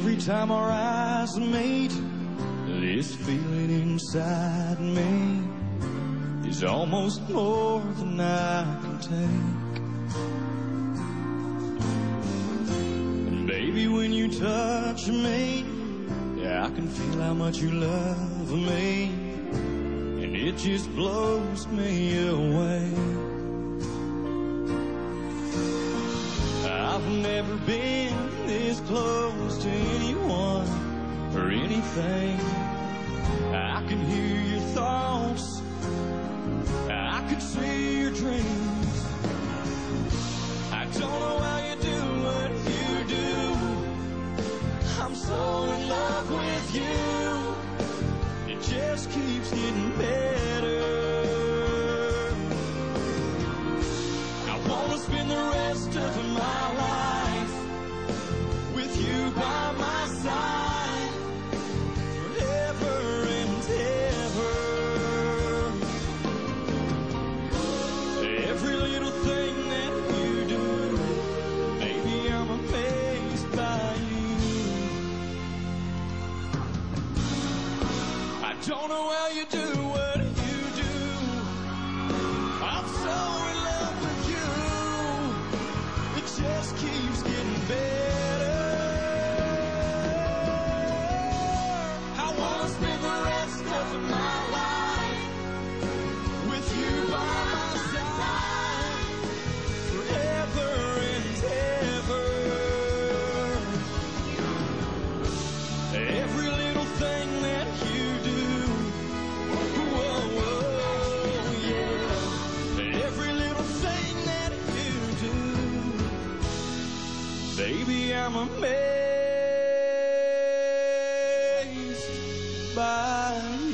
every time our eyes meet, this feeling inside me is almost more than I can take. And baby, when you touch me, yeah, I can feel how much you love me, and it just blows me away. I've never been close to anyone or anything. I can hear your thoughts. I can see your dreams. I don't know how you do what you do. I'm so in love with you. It just keeps getting better. Don't know how you do what you do. I'm so in love with you. It just keeps getting better. Baby, I'm amazed by.